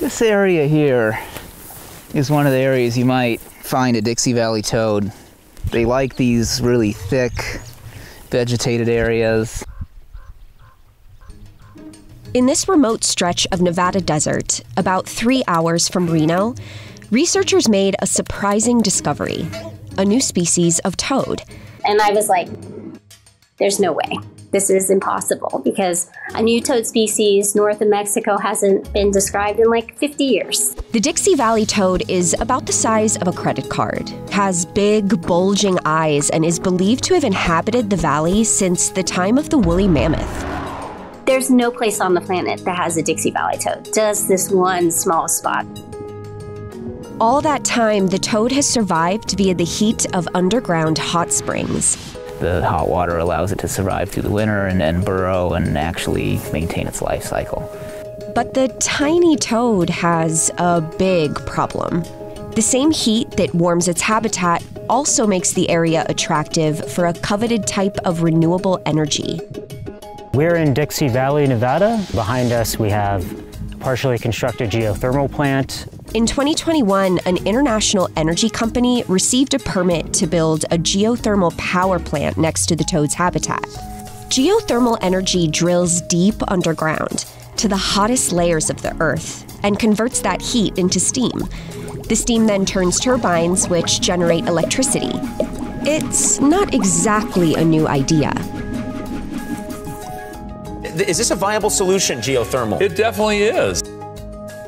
This area here is one of the areas you might find a Dixie Valley toad. They like these really thick, vegetated areas. In this remote stretch of Nevada desert, about three hours from Reno, researchers made a surprising discovery a new species of toad. And I was like, there's no way. This is impossible because a new toad species north of Mexico hasn't been described in like 50 years. The Dixie Valley toad is about the size of a credit card, has big, bulging eyes, and is believed to have inhabited the valley since the time of the woolly mammoth. There's no place on the planet that has a Dixie Valley toad, just this one small spot. All that time, the toad has survived via the heat of underground hot springs. The hot water allows it to survive through the winter and, and burrow and actually maintain its life cycle. But the tiny toad has a big problem. The same heat that warms its habitat also makes the area attractive for a coveted type of renewable energy. We're in Dixie Valley, Nevada. Behind us, we have a partially constructed geothermal plant in 2021, an international energy company received a permit to build a geothermal power plant next to the toad's habitat. Geothermal energy drills deep underground to the hottest layers of the earth and converts that heat into steam. The steam then turns turbines, which generate electricity. It's not exactly a new idea. Is this a viable solution, geothermal? It definitely is.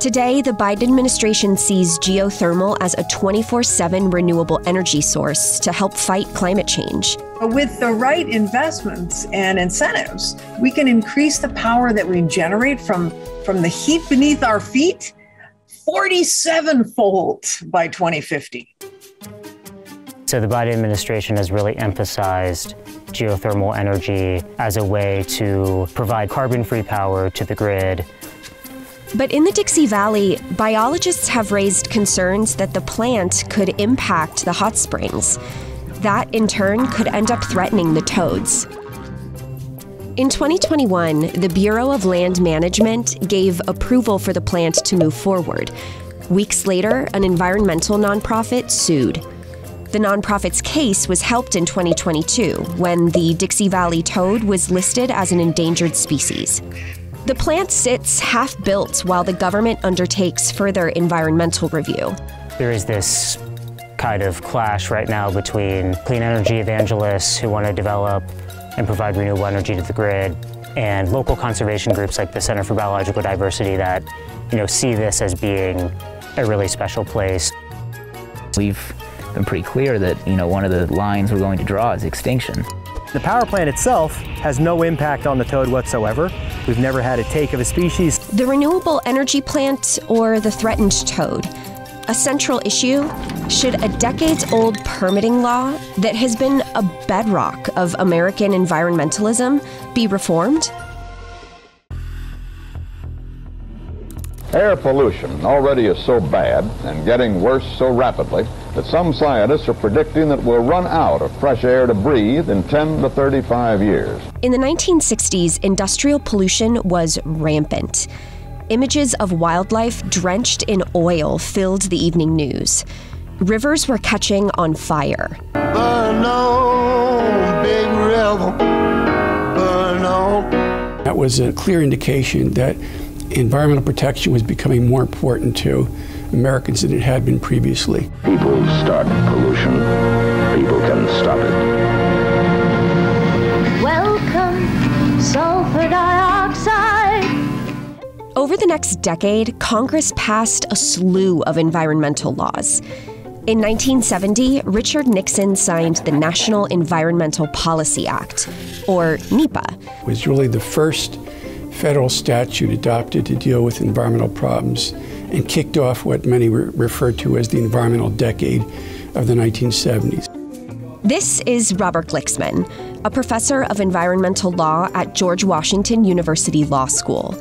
Today, the Biden administration sees geothermal as a 24 7 renewable energy source to help fight climate change. With the right investments and incentives, we can increase the power that we generate from, from the heat beneath our feet 47 fold by 2050. So, the Biden administration has really emphasized geothermal energy as a way to provide carbon free power to the grid but in the Dixie Valley, biologists have raised concerns that the plant could impact the hot springs. That, in turn, could end up threatening the toads. In 2021, the Bureau of Land Management gave approval for the plant to move forward. Weeks later, an environmental nonprofit sued. The nonprofit's case was helped in 2022 when the Dixie Valley toad was listed as an endangered species. The plant sits half built while the government undertakes further environmental review. There is this kind of clash right now between clean energy evangelists who want to develop and provide renewable energy to the grid and local conservation groups like the Center for Biological Diversity that you know see this as being a really special place. We've been pretty clear that you know one of the lines we're going to draw is extinction. The power plant itself has no impact on the toad whatsoever. We've never had a take of a species. The renewable energy plant or the threatened toad. A central issue should a decades old permitting law that has been a bedrock of American environmentalism be reformed? Air pollution already is so bad and getting worse so rapidly that some scientists are predicting that we'll run out of fresh air to breathe in 10 to 35 years. In the 1960s, industrial pollution was rampant. Images of wildlife drenched in oil filled the evening news. Rivers were catching on fire. Burn on, big river, burn on. That was a clear indication that environmental protection was becoming more important to Americans than it had been previously. People start pollution, people can stop it. Welcome, sulfur dioxide. Over the next decade, Congress passed a slew of environmental laws. In 1970, Richard Nixon signed the National Environmental Policy Act, or NEPA. It was really the first federal statute adopted to deal with environmental problems and kicked off what many re- refer to as the environmental decade of the 1970s. This is Robert Glicksman, a professor of environmental law at George Washington University Law School.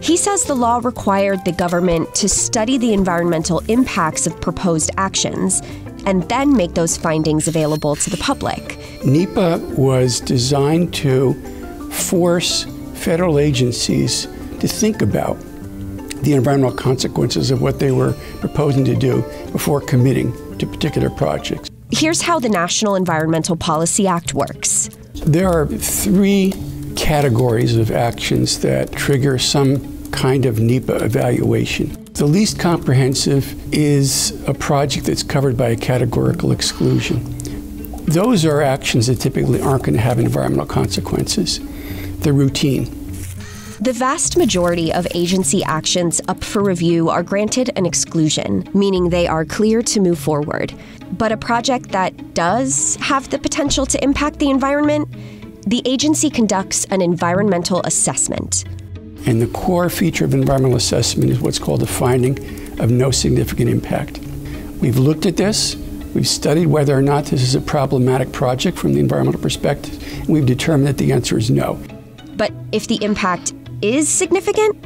He says the law required the government to study the environmental impacts of proposed actions and then make those findings available to the public. NEPA was designed to force federal agencies to think about the environmental consequences of what they were proposing to do before committing to particular projects. Here's how the National Environmental Policy Act works there are three categories of actions that trigger some kind of NEPA evaluation. The least comprehensive is a project that's covered by a categorical exclusion. Those are actions that typically aren't going to have environmental consequences. They're routine. The vast majority of agency actions up for review are granted an exclusion, meaning they are clear to move forward. But a project that does have the potential to impact the environment, the agency conducts an environmental assessment. And the core feature of environmental assessment is what's called a finding of no significant impact. We've looked at this, we've studied whether or not this is a problematic project from the environmental perspective, and we've determined that the answer is no. But if the impact is significant,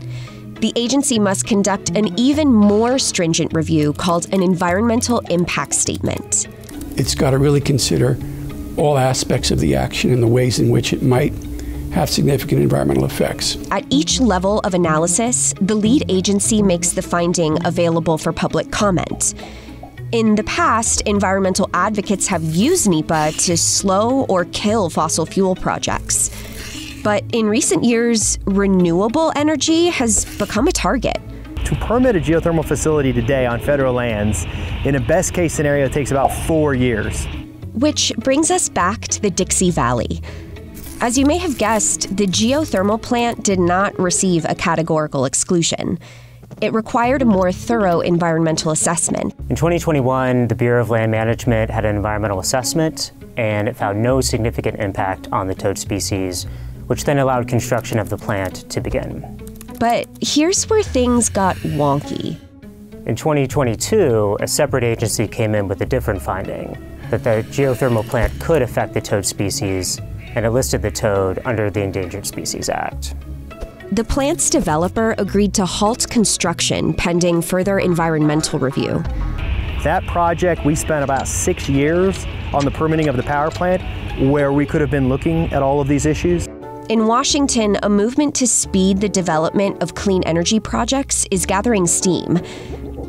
the agency must conduct an even more stringent review called an environmental impact statement. It's got to really consider all aspects of the action and the ways in which it might have significant environmental effects. At each level of analysis, the lead agency makes the finding available for public comment. In the past, environmental advocates have used NEPA to slow or kill fossil fuel projects. But in recent years, renewable energy has become a target. To permit a geothermal facility today on federal lands, in a best case scenario, it takes about four years. Which brings us back to the Dixie Valley. As you may have guessed, the geothermal plant did not receive a categorical exclusion. It required a more thorough environmental assessment. In 2021, the Bureau of Land Management had an environmental assessment, and it found no significant impact on the toad species, which then allowed construction of the plant to begin. But here's where things got wonky. In 2022, a separate agency came in with a different finding that the geothermal plant could affect the toad species, and it listed the toad under the Endangered Species Act. The plant's developer agreed to halt construction pending further environmental review. That project, we spent about six years on the permitting of the power plant, where we could have been looking at all of these issues. In Washington, a movement to speed the development of clean energy projects is gathering steam.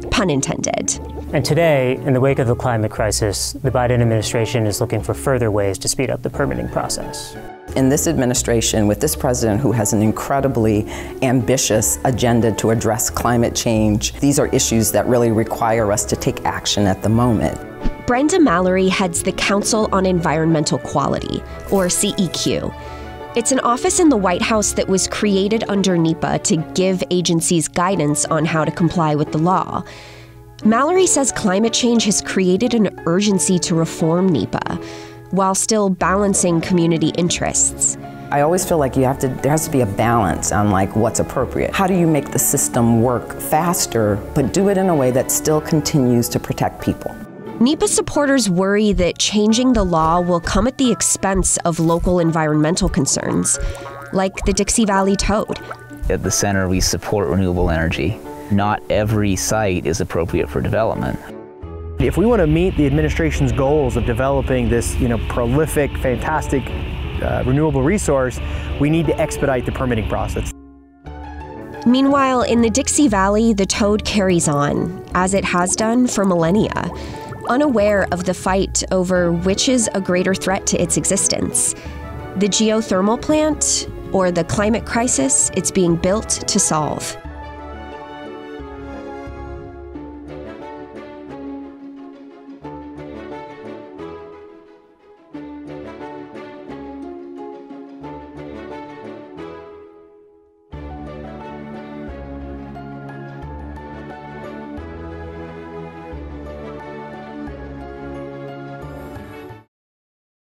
Pun intended. And today, in the wake of the climate crisis, the Biden administration is looking for further ways to speed up the permitting process. In this administration, with this president who has an incredibly ambitious agenda to address climate change, these are issues that really require us to take action at the moment. Brenda Mallory heads the Council on Environmental Quality, or CEQ. It's an office in the White House that was created under NEPA to give agencies guidance on how to comply with the law. Mallory says climate change has created an urgency to reform NEPA while still balancing community interests. I always feel like you have to there has to be a balance on like what's appropriate. How do you make the system work faster but do it in a way that still continues to protect people? NEPA supporters worry that changing the law will come at the expense of local environmental concerns, like the Dixie Valley toad. At the center, we support renewable energy not every site is appropriate for development. If we want to meet the administration's goals of developing this, you know, prolific, fantastic uh, renewable resource, we need to expedite the permitting process. Meanwhile, in the Dixie Valley, the toad carries on, as it has done for millennia, unaware of the fight over which is a greater threat to its existence the geothermal plant or the climate crisis it's being built to solve.